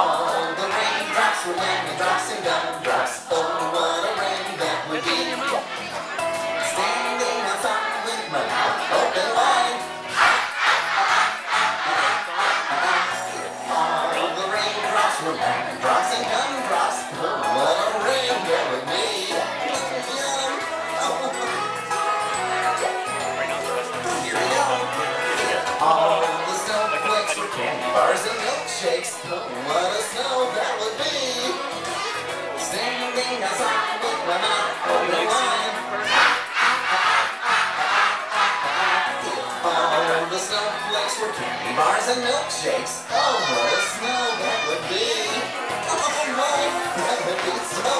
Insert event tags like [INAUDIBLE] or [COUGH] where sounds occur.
Follow the raindrops, we're lemon drops and gum. Milkshakes. What a snow that would be. Standing outside with my mouth open wide. All the snowflakes were candy bars and milkshakes. Oh, what a snow that would be. [LAUGHS] Oh my, that would be so.